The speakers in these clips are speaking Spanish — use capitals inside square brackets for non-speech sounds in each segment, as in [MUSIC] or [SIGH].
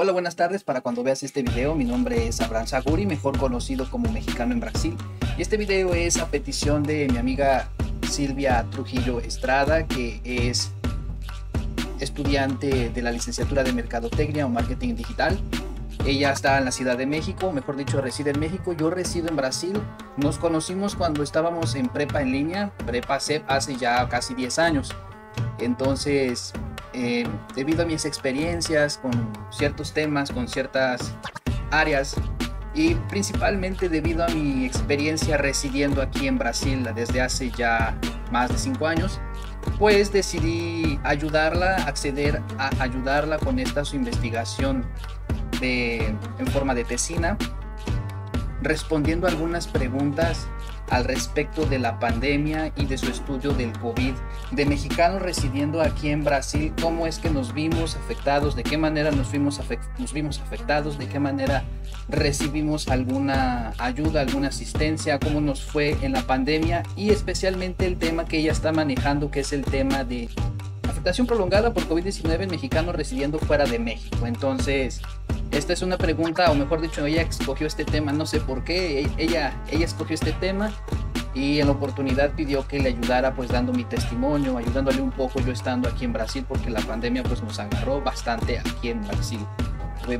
Hola, buenas tardes. Para cuando veas este video, mi nombre es Abraham Saguri, mejor conocido como mexicano en Brasil. Y este video es a petición de mi amiga Silvia Trujillo Estrada, que es estudiante de la licenciatura de Mercadotecnia o Marketing Digital. Ella está en la Ciudad de México, mejor dicho, reside en México. Yo resido en Brasil. Nos conocimos cuando estábamos en prepa en línea, prepa CEP, hace ya casi 10 años. Entonces, eh, debido a mis experiencias con ciertos temas, con ciertas áreas y principalmente debido a mi experiencia residiendo aquí en Brasil desde hace ya más de cinco años, pues decidí ayudarla, acceder a ayudarla con esta su investigación de, en forma de tesina, respondiendo algunas preguntas al respecto de la pandemia y de su estudio del COVID, de mexicanos residiendo aquí en Brasil, cómo es que nos vimos afectados, de qué manera nos vimos, nos vimos afectados, de qué manera recibimos alguna ayuda, alguna asistencia, cómo nos fue en la pandemia y especialmente el tema que ella está manejando, que es el tema de afectación prolongada por COVID-19 en mexicanos residiendo fuera de México. Entonces, esta es una pregunta, o mejor dicho, ella escogió este tema, no sé por qué, e-, ella, ella escogió este tema y en la oportunidad pidió que le ayudara pues dando mi testimonio, ayudándole un poco yo estando aquí en Brasil porque la pandemia pues nos agarró bastante aquí en Brasil.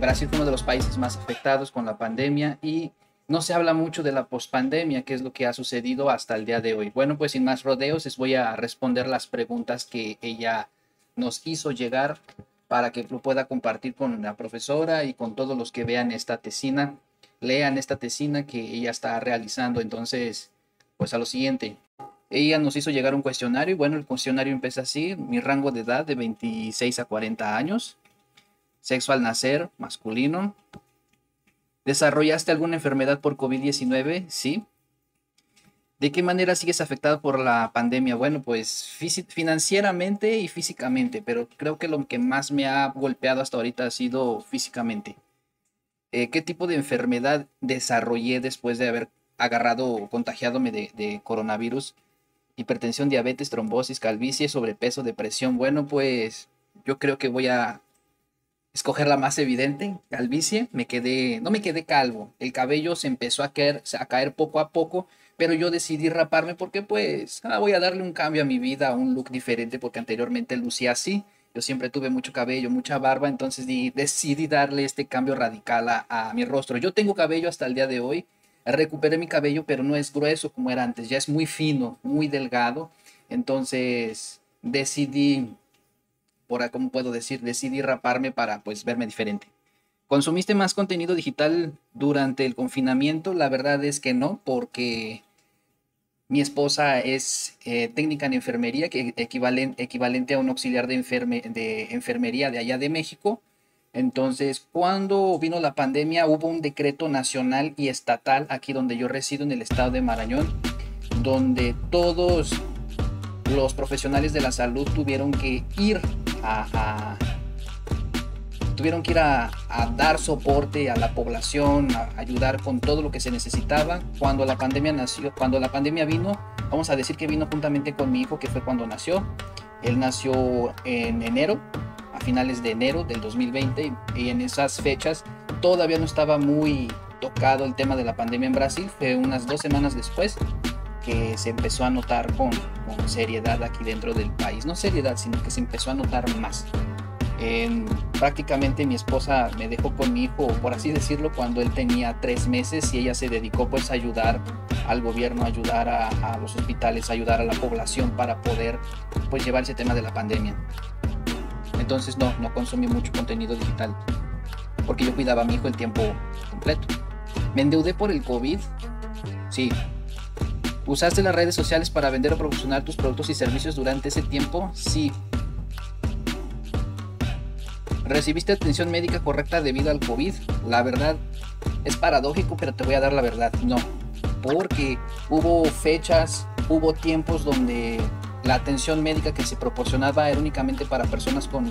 Brasil fue uno de los países más afectados con la pandemia y no se habla mucho de la pospandemia, que es lo que ha sucedido hasta el día de hoy. Bueno, pues sin más rodeos les voy a responder las preguntas que ella nos hizo llegar para que lo pueda compartir con la profesora y con todos los que vean esta tesina, lean esta tesina que ella está realizando. Entonces, pues a lo siguiente. Ella nos hizo llegar un cuestionario y bueno, el cuestionario empieza así, mi rango de edad de 26 a 40 años, sexo al nacer, masculino. ¿Desarrollaste alguna enfermedad por COVID-19? Sí. ¿De qué manera sigues afectado por la pandemia? Bueno, pues financieramente y físicamente, pero creo que lo que más me ha golpeado hasta ahorita ha sido físicamente. Eh, ¿Qué tipo de enfermedad desarrollé después de haber agarrado o contagiadome de, de coronavirus? Hipertensión, diabetes, trombosis, calvicie, sobrepeso, depresión. Bueno, pues yo creo que voy a escoger la más evidente, calvicie. Me quedé, no me quedé calvo. El cabello se empezó a caer, a caer poco a poco pero yo decidí raparme porque pues ah, voy a darle un cambio a mi vida, un look diferente porque anteriormente lucía así. Yo siempre tuve mucho cabello, mucha barba, entonces decidí darle este cambio radical a, a mi rostro. Yo tengo cabello hasta el día de hoy, recuperé mi cabello, pero no es grueso como era antes, ya es muy fino, muy delgado. Entonces decidí, por cómo puedo decir, decidí raparme para pues verme diferente. ¿Consumiste más contenido digital durante el confinamiento? La verdad es que no, porque mi esposa es eh, técnica en enfermería, que equivalente, a un auxiliar de, de enfermería de allá de México. Entonces, cuando vino la pandemia, hubo un decreto nacional y estatal aquí donde yo resido, en el estado de Marañón, donde todos los profesionales de la salud tuvieron que ir a tuvieron que ir a, dar soporte a la población, a ayudar con todo lo que se necesitaba. Cuando la pandemia nació, cuando la pandemia vino, vamos a decir que vino juntamente con mi hijo, que fue cuando nació. Él nació en enero, a finales de enero del 2020, y en esas fechas todavía no estaba muy tocado el tema de la pandemia en Brasil. Fue unas dos semanas después que se empezó a notar con, con seriedad aquí dentro del país. No seriedad, sino que se empezó a notar más prácticamente mi esposa me dejó con mi hijo, por así decirlo, cuando él tenía tres meses y ella se dedicó pues a ayudar al gobierno, a ayudar a, los hospitales, a ayudar a la población para poder pues llevar ese tema de la pandemia. Entonces no, no consumí mucho contenido digital porque yo cuidaba a mi hijo el tiempo completo. Me endeudé por el COVID, sí. ¿Usaste las redes sociales para vender o promocionar tus productos y servicios durante ese tiempo? Sí, ¿Recibiste atención médica correcta debido al COVID? La verdad es paradójico, pero te voy a dar la verdad. No, porque hubo fechas, hubo tiempos donde la atención médica que se proporcionaba era únicamente para personas con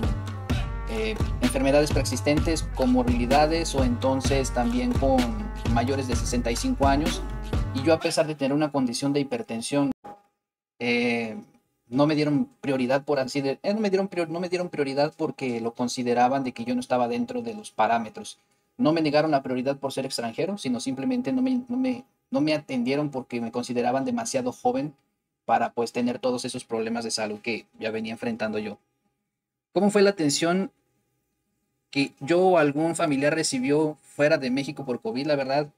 eh, enfermedades preexistentes, con morbilidades o entonces también con mayores de 65 años. Y yo a pesar de tener una condición de hipertensión, eh, no me dieron prioridad por así de, eh, no me dieron no me dieron prioridad porque lo consideraban de que yo no estaba dentro de los parámetros. No me negaron la prioridad por ser extranjero, sino simplemente no me, no me, no me atendieron porque me consideraban demasiado joven para pues tener todos esos problemas de salud que ya venía enfrentando yo. ¿Cómo fue la atención que yo o algún familiar recibió fuera de México por COVID? La verdad,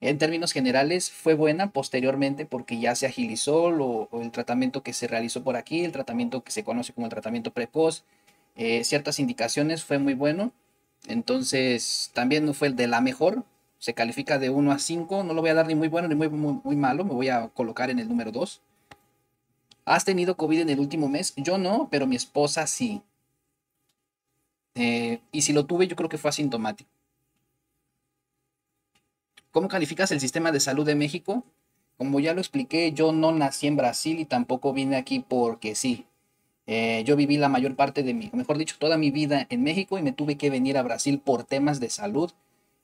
en términos generales, fue buena posteriormente porque ya se agilizó lo, el tratamiento que se realizó por aquí, el tratamiento que se conoce como el tratamiento precoz, eh, ciertas indicaciones, fue muy bueno. Entonces, también no fue el de la mejor, se califica de 1 a 5, no lo voy a dar ni muy bueno ni muy, muy, malo, me voy a colocar en el número 2. ¿Has tenido COVID en el último mes? Yo no, pero mi esposa sí. Eh, y si lo tuve, yo creo que fue asintomático. ¿Cómo calificas el sistema de salud de México? Como ya lo expliqué, yo no nací en Brasil y tampoco vine aquí porque sí. Eh, yo viví la mayor parte de mi, mejor dicho, toda mi vida en México y me tuve que venir a Brasil por temas de salud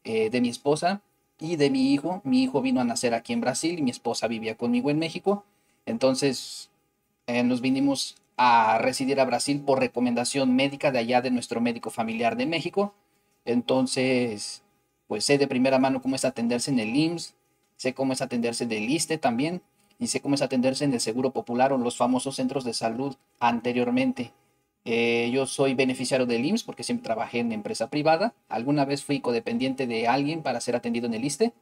eh, de mi esposa y de mi hijo. Mi hijo vino a nacer aquí en Brasil y mi esposa vivía conmigo en México. Entonces eh, nos vinimos a residir a Brasil por recomendación médica de allá de nuestro médico familiar de México. Entonces pues sé de primera mano cómo es atenderse en el IMSS, sé cómo es atenderse del ISTE también, y sé cómo es atenderse en el Seguro Popular o los famosos centros de salud anteriormente. Eh, yo soy beneficiario del IMSS porque siempre trabajé en empresa privada. Alguna vez fui codependiente de alguien para ser atendido en el ISTE.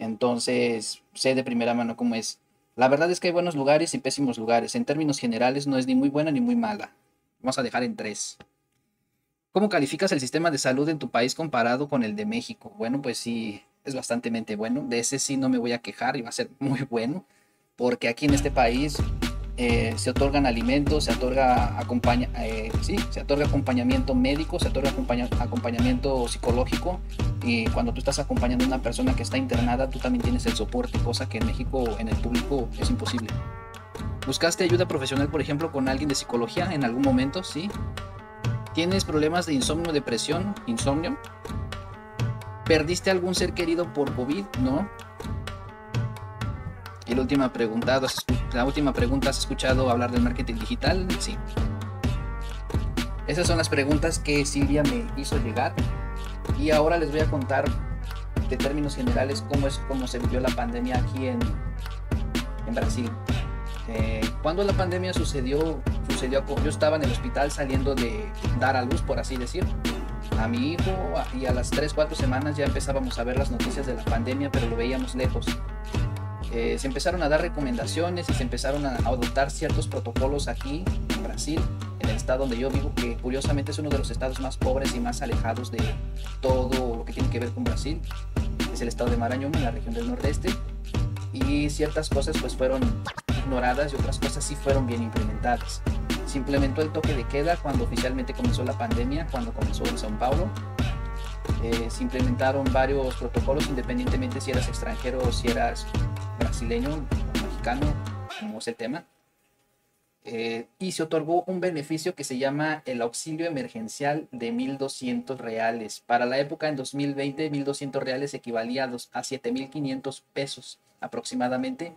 Entonces, sé de primera mano cómo es. La verdad es que hay buenos lugares y pésimos lugares. En términos generales, no es ni muy buena ni muy mala. Vamos a dejar en tres. ¿Cómo calificas el sistema de salud en tu país comparado con el de México? Bueno, pues sí, es bastante bueno. De ese sí no me voy a quejar y va a ser [LAUGHS] muy bueno, porque aquí en este país eh, se otorgan alimentos, se otorga, acompaña, eh, sí, se otorga acompañamiento médico, se otorga acompañamiento psicológico y cuando tú estás acompañando a una persona que está internada, tú también tienes el soporte, cosa que en México, en el público, es imposible. ¿Buscaste ayuda profesional, por ejemplo, con alguien de psicología en algún momento? Sí. ¿Tienes problemas de insomnio, depresión, insomnio? ¿Perdiste algún ser querido por COVID? No. Y la última pregunta, la última pregunta, ¿has escuchado hablar del marketing digital? Sí. Esas son las preguntas que Silvia me hizo llegar. Y ahora les voy a contar de términos generales cómo es cómo se vivió la pandemia aquí en, en Brasil. Eh, cuando la pandemia sucedió, sucedió, yo estaba en el hospital saliendo de dar a luz, por así decir, a mi hijo y a las 3, 4 semanas ya empezábamos a ver las noticias de la pandemia, pero lo veíamos lejos. Eh, se empezaron a dar recomendaciones y se empezaron a adoptar ciertos protocolos aquí en Brasil, en el estado donde yo vivo, que curiosamente es uno de los estados más pobres y más alejados de todo lo que tiene que ver con Brasil. Es el estado de Maranhão, en la región del nordeste. Y ciertas cosas pues fueron ignoradas y otras cosas sí fueron bien implementadas. Se implementó el toque de queda cuando oficialmente comenzó la pandemia, cuando comenzó en São Paulo. Eh, se implementaron varios protocolos independientemente si eras extranjero o si eras brasileño o mexicano, como es el tema. Eh, y se otorgó un beneficio que se llama el auxilio emergencial de 1.200 reales. Para la época en 2020, 1.200 reales equivalía a, a 7.500 pesos aproximadamente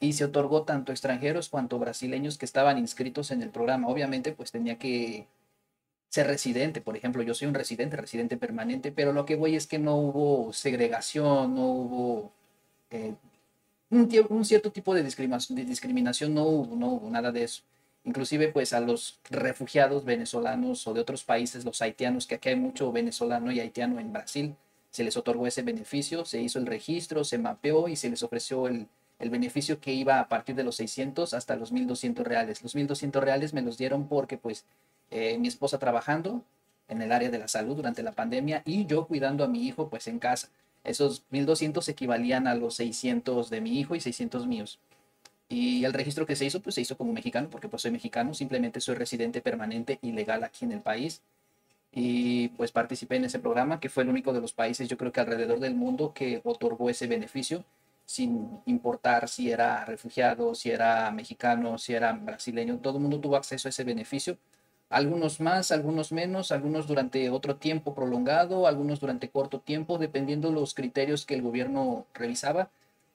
y se otorgó tanto extranjeros cuanto brasileños que estaban inscritos en el programa. Obviamente, pues tenía que ser residente, por ejemplo, yo soy un residente, residente permanente, pero lo que voy es que no hubo segregación, no hubo eh, un, cierto tipo de discriminación, de discriminación, no hubo, no hubo nada de eso. Inclusive, pues a los refugiados venezolanos o de otros países, los haitianos, que aquí hay mucho venezolano y haitiano en Brasil, se les otorgó ese beneficio, se hizo el registro, se mapeó y se les ofreció el, el beneficio que iba a partir de los 600 hasta los 1200 reales. Los 1200 reales me los dieron porque pues eh, mi esposa trabajando en el área de la salud durante la pandemia y yo cuidando a mi hijo pues en casa. Esos 1200 equivalían a los 600 de mi hijo y 600 míos. Y el registro que se hizo, pues se hizo como mexicano, porque pues soy mexicano, simplemente soy residente permanente y legal aquí en el país. Y pues participé en ese programa, que fue el único de los países, yo creo que alrededor del mundo, que otorgó ese beneficio sin importar si era refugiado, si era mexicano, si era brasileño, todo el mundo tuvo acceso a ese beneficio. Algunos más, algunos menos, algunos durante otro tiempo prolongado, algunos durante corto tiempo, dependiendo los criterios que el gobierno revisaba.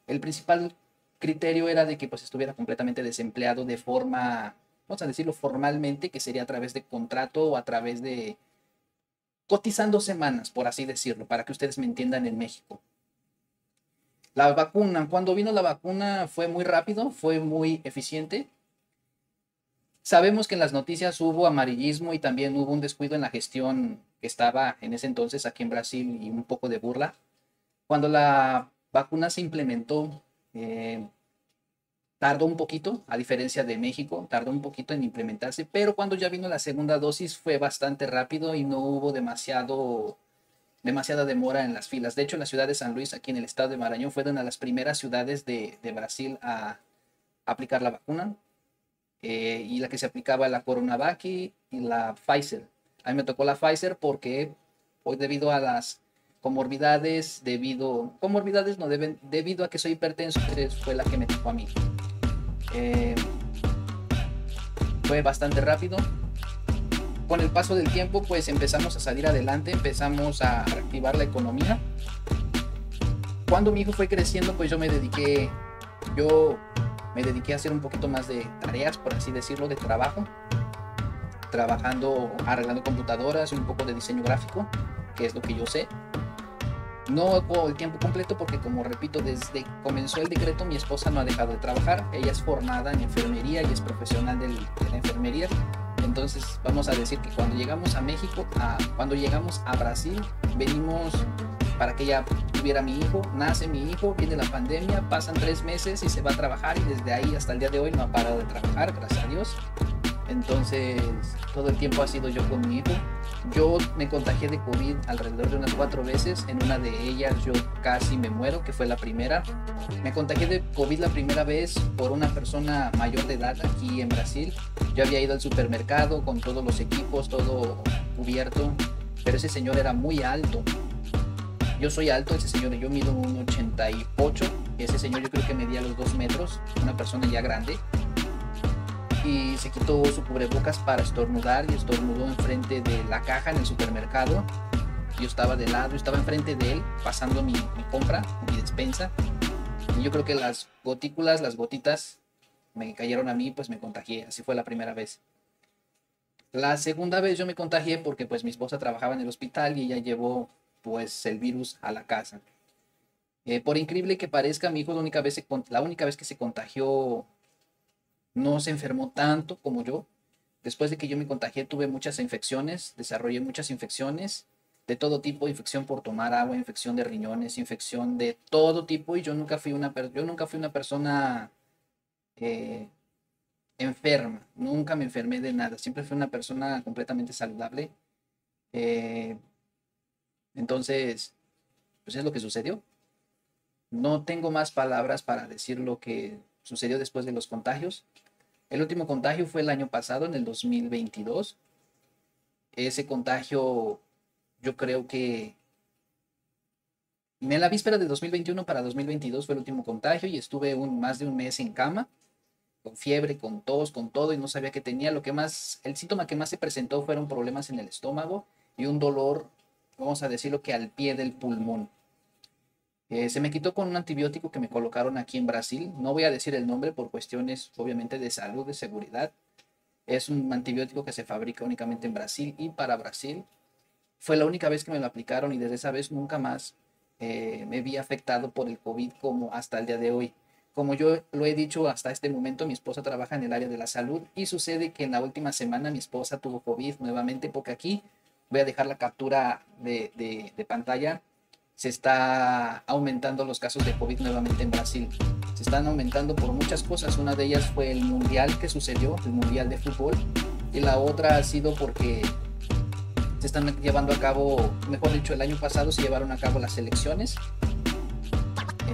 El principal criterio era de que pues estuviera completamente desempleado de forma, vamos a decirlo formalmente, que sería a través de contrato o a través de cotizando semanas, por así decirlo, para que ustedes me entiendan en México. La vacuna, cuando vino la vacuna fue muy rápido, fue muy eficiente. Sabemos que en las noticias hubo amarillismo y también hubo un descuido en la gestión que estaba en ese entonces aquí en Brasil y un poco de burla. Cuando la vacuna se implementó, eh, tardó un poquito, a diferencia de México, tardó un poquito en implementarse, pero cuando ya vino la segunda dosis fue bastante rápido y no hubo demasiado, demasiada demora en las filas. De hecho, la ciudad de San Luis, aquí en el estado de Maranhão, fue una de las primeras ciudades de, Brasil a, aplicar la vacuna eh, y la que se aplicaba la Coronavac y la Pfizer. A mí me tocó la Pfizer porque hoy debido a las comorbidades, debido, comorbidades no deben, debido a que soy hipertenso, fue la que me tocó a mí. Eh, fue bastante rápido. Con el paso del tiempo, pues empezamos a salir adelante, empezamos a reactivar la economía. Cuando mi hijo fue creciendo, pues yo me dediqué, yo me dediqué a hacer un poquito más de tareas, por así decirlo, de trabajo, trabajando, arreglando computadoras y un poco de diseño gráfico, que es lo que yo sé. No el tiempo completo porque, como repito, desde que comenzó el decreto mi esposa no ha dejado de trabajar. Ella es formada en enfermería y es profesional de la enfermería. Entonces vamos a decir que cuando llegamos a México, a, cuando llegamos a Brasil, venimos para que ella tuviera mi hijo, nace mi hijo, viene la pandemia, pasan tres meses y se va a trabajar y desde ahí hasta el día de hoy no ha parado de trabajar, gracias a Dios. Entonces todo el tiempo ha sido yo con mi hijo yo me contagié de COVID alrededor de unas cuatro veces. En una de ellas yo casi me muero, que fue la primera. Me contagié de COVID la primera vez por una persona mayor de edad aquí en Brasil. Yo había ido al supermercado con todos los equipos, todo cubierto, pero ese señor era muy alto. Yo soy alto, ese señor, yo mido un 88. Ese señor yo creo que medía los dos metros, una persona ya grande y se quitó su cubrebocas para estornudar y estornudó enfrente de la caja en el supermercado. Yo estaba de lado, estaba enfrente de él pasando mi, compra, mi despensa. Y yo creo que las gotículas, las gotitas me cayeron a mí, pues me contagié. Así fue la primera vez. La segunda vez yo me contagié porque pues mi esposa trabajaba en el hospital y ella llevó pues el virus a la casa. Eh, por increíble que parezca, mi hijo la única, vez la única vez que se contagió no se enfermó tanto como yo. Después de que yo me contagié, tuve muchas infecciones, desarrollé muchas infecciones de todo tipo, infección por tomar agua, infección de riñones, infección de todo tipo, y yo nunca fui una, yo nunca fui una persona eh, enferma, nunca me enfermé de nada, siempre fui una persona completamente saludable. Eh, entonces, pues es lo que sucedió. No tengo más palabras para decir lo que sucedió después de los contagios. El último contagio fue el año pasado, en el 2022. Ese contagio, yo creo que en la víspera de 2021 para 2022 fue el último contagio y estuve un, más de un mes en cama, con fiebre, con tos, con todo y no sabía qué tenía. Lo que más, el síntoma que más se presentó fueron problemas en el estómago y un dolor, vamos a decirlo que al pie del pulmón. Eh, se me quitó con un antibiótico que me colocaron aquí en Brasil. No voy a decir el nombre por cuestiones, obviamente, de salud, de seguridad. Es un antibiótico que se fabrica únicamente en Brasil y para Brasil. Fue la única vez que me lo aplicaron y desde esa vez nunca más eh, me vi afectado por el COVID como hasta el día de hoy. Como yo lo he dicho hasta este momento, mi esposa trabaja en el área de la salud y sucede que en la última semana mi esposa tuvo COVID nuevamente porque aquí voy a dejar la captura de, de pantalla se está aumentando los casos de COVID nuevamente en Brasil. Se están aumentando por muchas cosas. Una de ellas fue el mundial que sucedió, el mundial de fútbol. Y la otra ha sido porque se están llevando a cabo, mejor dicho, el año pasado se llevaron a cabo las elecciones.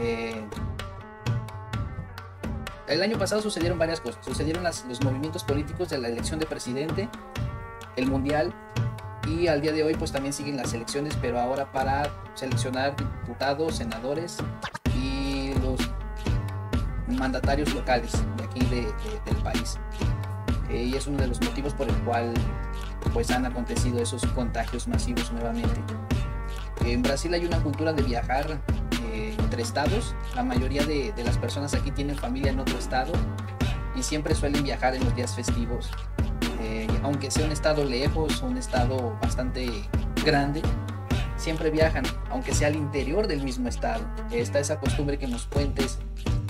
Eh, el año pasado sucedieron varias cosas. Sucedieron los movimientos políticos de la elección de presidente, el mundial y al día de hoy pues también siguen las elecciones, pero ahora para seleccionar diputados, senadores y los mandatarios locales de aquí del país. Eh, y es uno de los motivos por el cual pues han acontecido esos contagios masivos nuevamente. En Brasil hay una cultura de viajar, eh, entre estados. La mayoría de, de las personas aquí tienen familia en otro estado y siempre suelen viajar en los días festivos. Aunque sea un estado lejos, un estado bastante grande, siempre viajan, aunque sea al interior del mismo estado. Está esa costumbre que en los puentes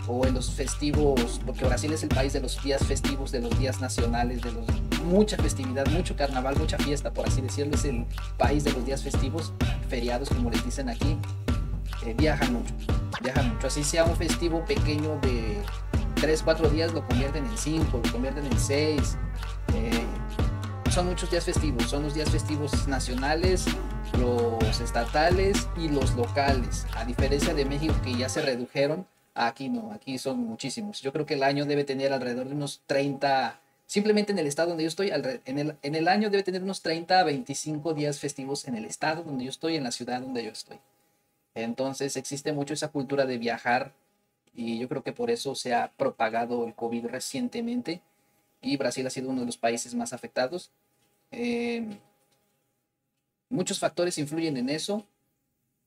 o en los festivos, porque Brasil es el país de los días festivos, de los días nacionales, de los, mucha festividad, mucho carnaval, mucha fiesta, por así decirlo, es el país de los días festivos, feriados como les dicen aquí, eh, viajan mucho, viajan mucho, así sea un festivo pequeño de 3, 4 días, lo convierten en 5, lo convierten en 6, eh, son muchos días festivos, son los días festivos nacionales, los estatales y los locales, a diferencia de México que ya se redujeron Aquí no, aquí son muchísimos. Yo creo que el año debe tener alrededor de unos 30, simplemente en el estado donde yo estoy, en el, en el año debe tener unos 30 a 25 días festivos en el estado donde yo estoy, en la ciudad donde yo estoy. Entonces existe mucho esa cultura de viajar y yo creo que por eso se ha propagado el COVID recientemente y Brasil ha sido uno de los países más afectados. Eh, muchos factores influyen en eso.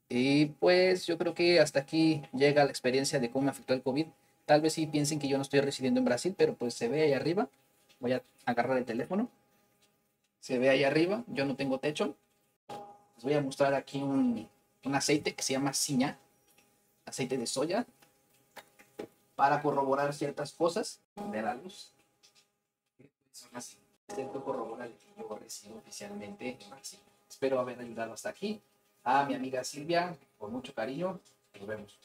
Y pues yo creo que hasta aquí llega la experiencia de cómo me afectó el COVID. Tal vez sí piensen que yo no estoy residiendo en Brasil, pero pues se ve ahí arriba. Voy a agarrar el teléfono. Se ve ahí arriba, yo no tengo techo. Les voy a mostrar aquí un, un aceite que se llama ciña, aceite de soya, para corroborar ciertas cosas de la luz. Son así. Este corrobora que yo resido oficialmente en Brasil. Espero haber ayudado hasta aquí a mi amiga Silvia, con mucho cariño. Nos vemos.